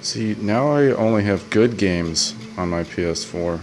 See, now I only have good games on my PS4.